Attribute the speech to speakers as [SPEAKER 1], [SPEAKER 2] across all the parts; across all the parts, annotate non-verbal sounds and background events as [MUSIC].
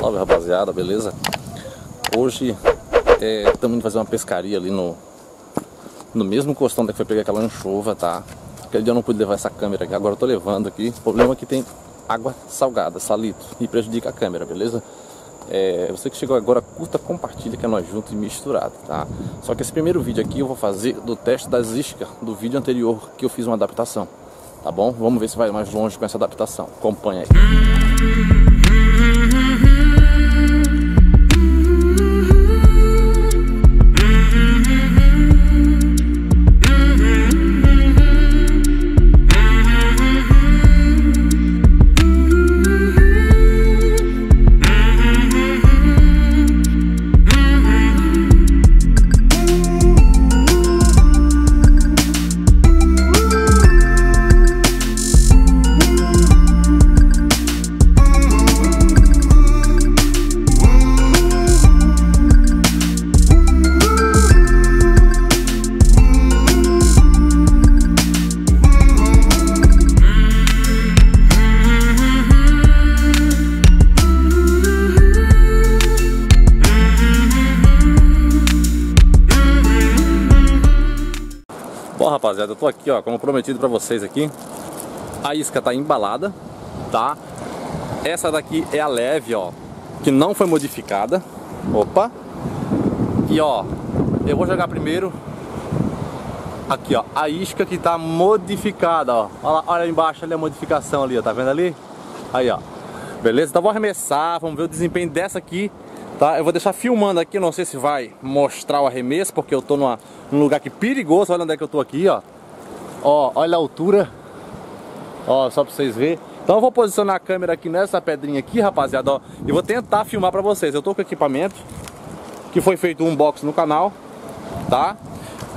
[SPEAKER 1] Salve rapaziada, beleza? Hoje estamos é, indo fazer uma pescaria ali no no mesmo costão da que foi pegar aquela anchova, tá? Aquele dia eu não pude levar essa câmera aqui, agora eu tô levando aqui. O problema é que tem água salgada, salito, e prejudica a câmera, beleza? É, você que chegou agora, curta, compartilha que é nós juntos e misturado, tá? Só que esse primeiro vídeo aqui eu vou fazer do teste das iscas do vídeo anterior que eu fiz uma adaptação, tá bom? Vamos ver se vai mais longe com essa adaptação. Acompanha aí. Rapaziada, eu tô aqui, ó, como prometido pra vocês aqui. A isca tá embalada, tá? Essa daqui é a leve, ó, que não foi modificada. Opa! E ó, eu vou jogar primeiro aqui, ó, a isca que tá modificada, ó. Olha, lá, olha embaixo ali a modificação ali, ó, tá vendo ali? Aí, ó. Beleza? Então vou arremessar, vamos ver o desempenho dessa aqui Tá? Eu vou deixar filmando aqui, não sei se vai mostrar o arremesso, porque eu tô numa, num lugar aqui perigoso, olha onde é que eu tô aqui, ó. Ó, olha a altura. Ó, só pra vocês verem. Então eu vou posicionar a câmera aqui nessa pedrinha aqui, rapaziada, ó. E vou tentar filmar pra vocês. Eu tô com equipamento, que foi feito um box no canal, tá?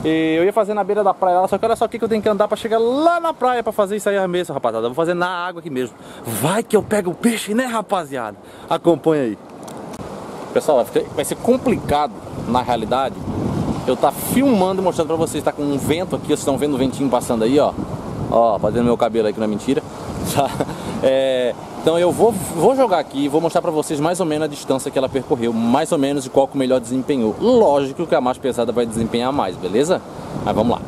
[SPEAKER 1] E eu ia fazer na beira da praia, só que olha só o que eu tenho que andar pra chegar lá na praia pra fazer isso aí arremesso, rapaziada. Eu vou fazer na água aqui mesmo. Vai que eu pego o peixe, né, rapaziada? Acompanha aí. Pessoal, vai ser complicado na realidade eu tá filmando e mostrando pra vocês, tá com um vento aqui, vocês estão vendo o ventinho passando aí, ó. Ó, fazendo meu cabelo aí que não é mentira. [LAUGHS] Tá? É, então eu vou, vou jogar aqui vou mostrar pra vocês mais ou menos a distância que ela percorreu, mais ou menos de qual que o melhor desempenhou. Lógico que a mais pesada vai desempenhar mais, beleza? Mas vamos lá.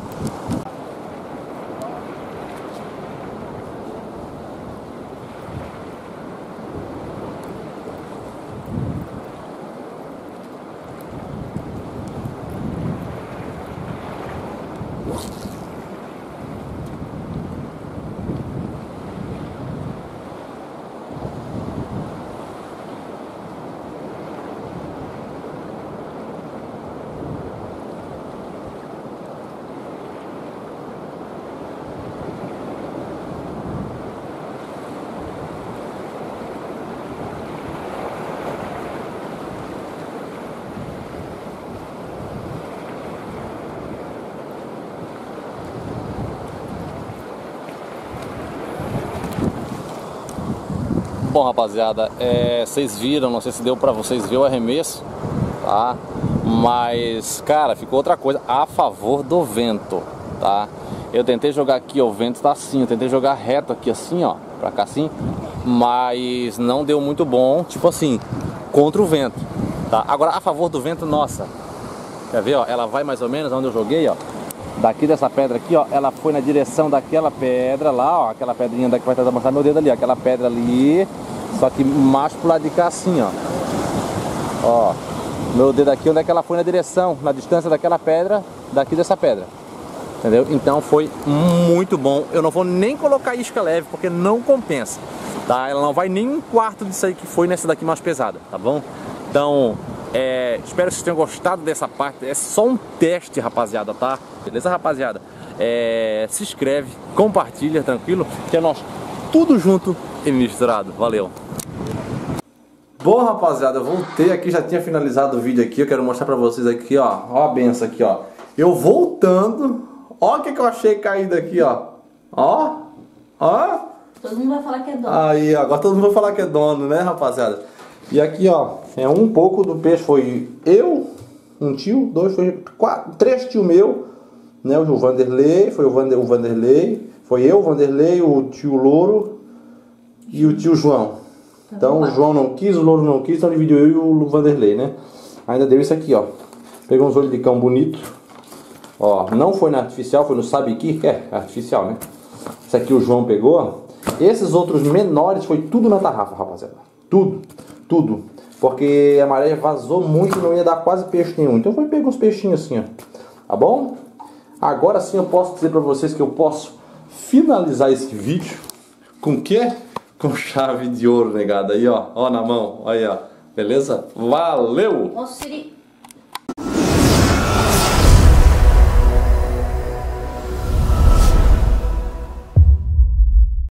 [SPEAKER 1] Bom, rapaziada, é, vocês viram, não sei se deu pra vocês ver o arremesso, tá? Mas, cara, ficou outra coisa. A favor do vento, tá? Eu tentei jogar aqui, ó, o vento tá assim, eu tentei jogar reto aqui assim, ó, pra cá assim, mas não deu muito bom, tipo assim, contra o vento, tá? Agora, a favor do vento, nossa, quer ver, ó, ela vai mais ou menos onde eu joguei, ó, daqui dessa pedra aqui, ó, ela foi na direção daquela pedra lá, ó, aquela pedrinha daqui vai tentar mostrar meu dedo ali, ó, aquela pedra ali, só que mais pro lado de cá assim, ó. Ó, meu dedo aqui, onde é que ela foi na direção, na distância daquela pedra, daqui dessa pedra. Entendeu? Então foi muito bom. Eu não vou nem colocar isca leve, porque não compensa. Tá? Ela não vai nem um quarto disso aí que foi nessa daqui mais pesada, tá bom? Então, é, espero que vocês tenham gostado dessa parte. É só um teste, rapaziada, tá? Beleza, rapaziada? É, se inscreve, compartilha, tranquilo? Que é nós tudo junto e misturado. Valeu! Bom, rapaziada, eu voltei aqui, já tinha finalizado o vídeo aqui. Eu quero mostrar pra vocês aqui, ó. Ó a benção aqui, ó. Eu voltando. Ó o que, que eu achei caído aqui, ó. Ó. Ó.
[SPEAKER 2] Todo mundo vai falar que é dono.
[SPEAKER 1] Aí, agora todo mundo vai falar que é dono, né, rapaziada? E aqui, ó, é um pouco do peixe. Foi eu, um tio, dois, foi quatro, três tio meu, né? O Vanderlei, foi o, Vander, o Vanderlei, foi eu, o Vanderlei, o tio Louro e o tio João. Então o João não quis, o Louro não quis, então dividiu eu e o Vanderlei, né? Ainda deu isso aqui, ó. Pegou uns olhos de cão bonito. Ó, não foi na artificial, foi no Sabiqui, que é artificial, né? Esse aqui o João pegou. Esses outros menores foi tudo na tarrafa, rapaziada. Tudo, tudo. Porque a maré vazou muito e não ia dar quase peixe nenhum. Então foi pegar uns peixinhos assim, ó. Tá bom? Agora sim eu posso dizer pra vocês que eu posso finalizar esse vídeo com o quê? Com chave de ouro, negada. Aí, ó. Ó na mão. Aí, ó. Beleza? Valeu!